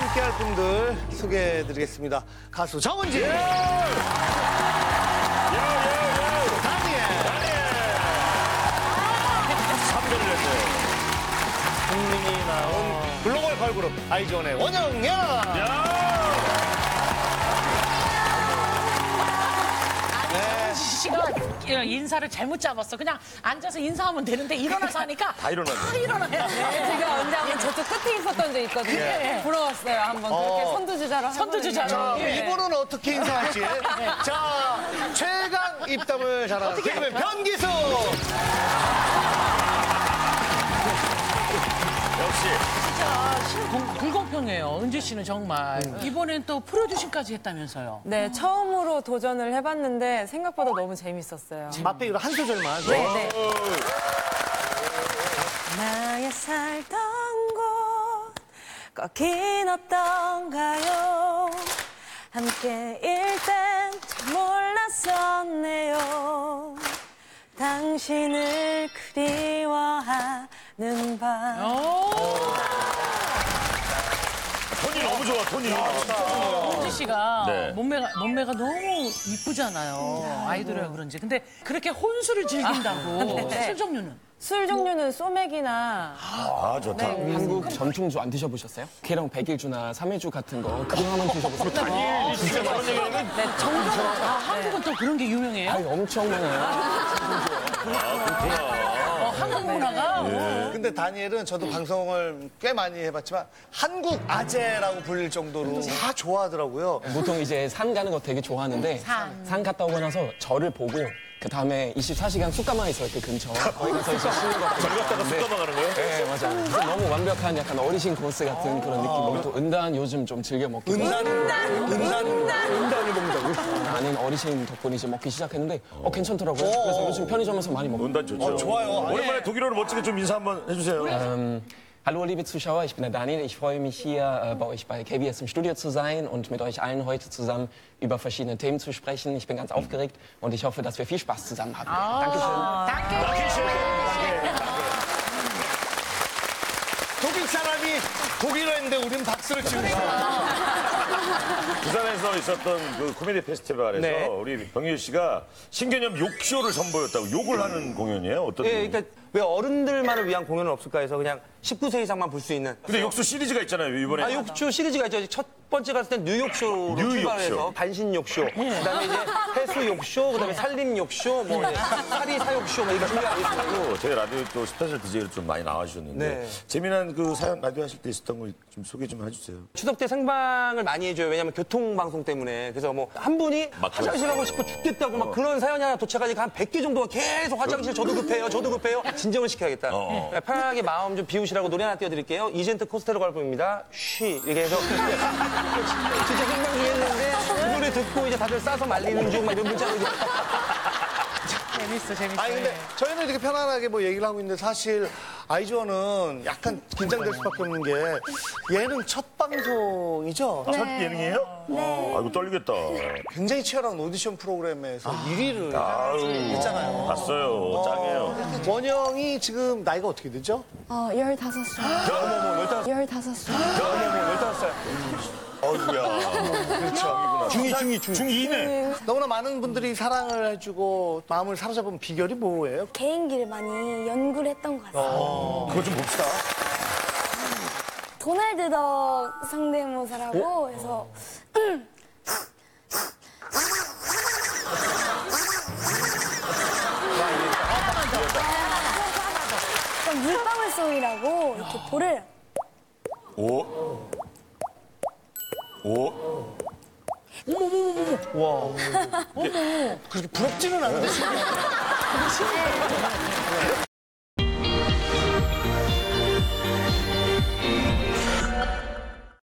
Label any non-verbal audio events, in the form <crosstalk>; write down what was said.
함께할 분들 소개해드리겠습니다. 가수 정은지, 다니엘, 국민이 나온 글로벌 걸그룹 아이즈원의 원영야. 인사를 잘못 잡았어. 그냥 앉아서 인사하면 되는데 일어나서 하니까 다 일어나네. 다 일어나야 돼. 제가 언제 한번 저쪽 끝에 있었던 적 있거든요. 그래. 부러웠어요. 한번 그렇게 어. 선두주자로 선두주자로. 자, 예. 이분은 어떻게 인사할지. 자, 최강 입담을 잘하는 개그맨 변기수. 신 불공평해요. 은지 씨는 정말. 이번엔 또 프로듀싱까지 했다면서요. 네, 처음으로 도전을 해봤는데 생각보다 너무 재밌었어요. 맛배기로 한 소절만. 네, 네. 나의 살던 곳 꺾인 어떤가요? 함께일 땐잘 몰랐었네요. 당신을 그리워하는 밤. 오, 톤이 너무 좋아 톤이. 은지 씨가 네. 몸매가, 몸매가 너무 이쁘잖아요. 아이돌이라 그런지. 근데 그렇게 혼술을 즐긴다고. 네. 술 종류는? 술 종류는 소맥이나 아 좋다. 한국 전통주 안 드셔보셨어요? 계령 백일주나 삼일주 같은 거 그거 한번 드셔보세요. 다니엘이 진짜 저런 얘기는 네, 정종 아, 한국은 또 그런 게 유명해요? 아니, 엄청 많아요. 어, 한국 문화가? 근데 다니엘은 저도 방송을 꽤 많이 해봤지만 한국 아재라고 불릴 정도로 다 좋아하더라고요. 보통 이제 산 가는 거 되게 좋아하는데 산. 갔다 오고 나서 저를 보고 그 다음에 24시간 쑥가마 있어요 그 근처. <laughs> 거기 가서 이제 쉬는 거절 갔다가 쑥가마 가는 거예요? 네 맞아요. 그래서 너무 완벽한 약간 어르신 코스 같은 그런 느낌이고 또 은단 요즘 좀 즐겨 먹기 은단, 은단, 은단을 먹는다고? 아는 어르신 덕분에 이제 먹기 시작했는데 어 괜찮더라고요. 그래서 요즘 편의점에서 많이 먹고. 은단 좋죠. 좋아요. 오랜만에 독일어로 멋지게 좀 인사 한번 해주세요. Ähm, hallo liebe Zuschauer, ich bin der Daniel. Ich freue mich hier äh, bei euch bei KBS im Studio zu sein und mit euch allen heute zusammen über verschiedene Themen zu sprechen. Ich bin ganz aufgeregt und ich hoffe, dass wir viel Spaß zusammen haben. Dankeschön. 독일 사람이 독일어 했는데 우린 박수를 치는 거야. <laughs> 부산에서 있었던 그 코미디 페스티벌에서 네. 우리 병일 씨가 신개념 욕쇼를 선보였다고 욕을 하는 공연이에요? 어떤? 예, 공연? 그러니까 왜 어른들만을 위한 공연은 없을까 해서 그냥 19세 이상만 볼 수 있는. 근데 욕쇼 시리즈가 있잖아요 이번에. 아, 욕쇼 시리즈가 있죠. 첫 번째 갔을 땐 뉴욕쇼로 뉴욕쇼. 출발해서 반신 욕쇼, 그다음에 이제 해수 욕쇼, 그다음에 삼림 욕쇼, 뭐 이제 사리 사욕쇼 뭐 이거 준비하고 있어요. 또 저희 라디오 또 special DJ로 좀 많이 나와주셨는데 네. 재미난 그 사연 라디오 하실 때 있었던 거좀 소개 좀 해주세요. 추석 때 생방을 많이 해줘요. 왜냐면 교통 방송 때문에. 그래서 뭐 한 분이 막 화장실. 가고 싶고 죽겠다고 막 그런 사연이 하나 도착하니까 한 100개 정도가 계속 화장실 저도 급해요. 저도 급해요. 진정을 시켜야겠다. 어. 네, 편하게 마음 좀 비우시라고 노래 하나 띄워드릴게요. 이젠트 코스테로 갈품입니다. 쉬. 이렇게 해서. <laughs> 진짜 생방 중에 했는데 그 노래 듣고 이제 다들 싸서 말리는 중 막 이런 문자 이렇게. 재밌어, 재밌어. 아니 근데 저희는 이렇게 편안하게 뭐 얘기를 하고 있는데 사실 아이즈원은 약간 긴장될 수밖에 없는 게 얘는 첫 방송이죠. 첫 예능이에요? 네. 아이고 떨리겠다. 굉장히 치열한 오디션 프로그램에서 1위를 아유. 했잖아요. 봤어요. 짱이에요. 원영이 지금 나이가 어떻게 되죠? 어, 15살. 어머머, 15살. 어 이구야. 그렇죠. 중이 중이 중. 중이네. 너무나 많은 분들이 사랑을 해주고 마음을 사로잡은 비결이 뭐예요? 개인기를 많이 연구를 했던 것 같아요. 그거 좀 봅시다. 도날드 덕 상대모사라고 해서 약간 물방울송이라고 이렇게 볼을 오. 오. 그렇게 부럽지는 않은데